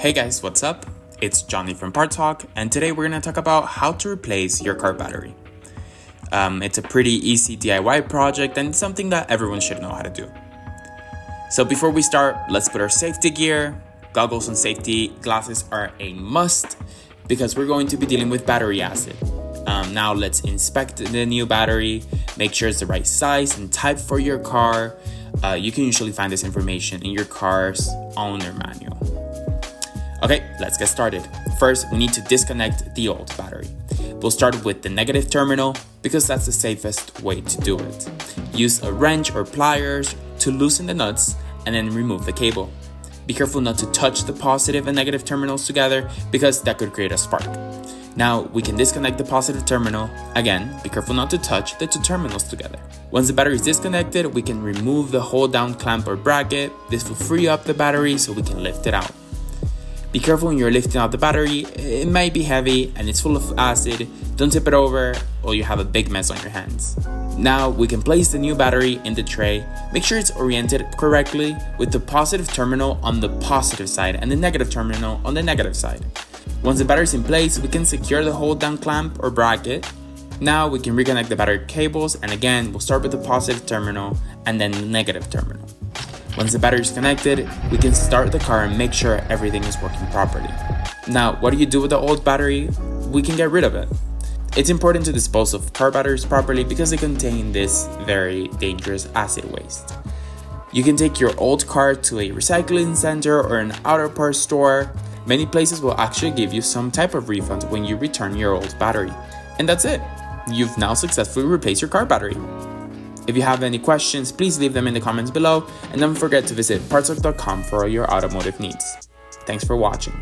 Hey guys, what's up? It's Johnny from PartsHawk, and today we're going to talk about how to replace your car battery. Um, it's a pretty easy DIY project and something that everyone should know how to do. So before we start, let's put our safety gear. Goggles and safety glasses are a must because we're going to be dealing with battery acid. Um, now let's inspect the new battery, make sure it's the right size and type for your car. Uh, you can usually find this information in your car's owner manual. Okay, let's get started. First, we need to disconnect the old battery. We'll start with the negative terminal because that's the safest way to do it. Use a wrench or pliers to loosen the nuts and then remove the cable. Be careful not to touch the positive and negative terminals together because that could create a spark. Now we can disconnect the positive terminal. Again, be careful not to touch the two terminals together. Once the battery is disconnected, we can remove the hold down clamp or bracket. This will free up the battery so we can lift it out. Be careful when you're lifting out the battery, it might be heavy and it's full of acid. Don't tip it over or you have a big mess on your hands. Now we can place the new battery in the tray. Make sure it's oriented correctly with the positive terminal on the positive side and the negative terminal on the negative side. Once the battery is in place, we can secure the hold down clamp or bracket. Now we can reconnect the battery cables and again we'll start with the positive terminal and then the negative terminal. Once the battery is connected, we can start the car and make sure everything is working properly. Now, what do you do with the old battery? We can get rid of it. It's important to dispose of car batteries properly because they contain this very dangerous acid waste. You can take your old car to a recycling center or an auto parts store. Many places will actually give you some type of refund when you return your old battery. And that's it. You've now successfully replaced your car battery. If you have any questions, please leave them in the comments below and don't forget to visit partshawk.com for all your automotive needs. Thanks for watching.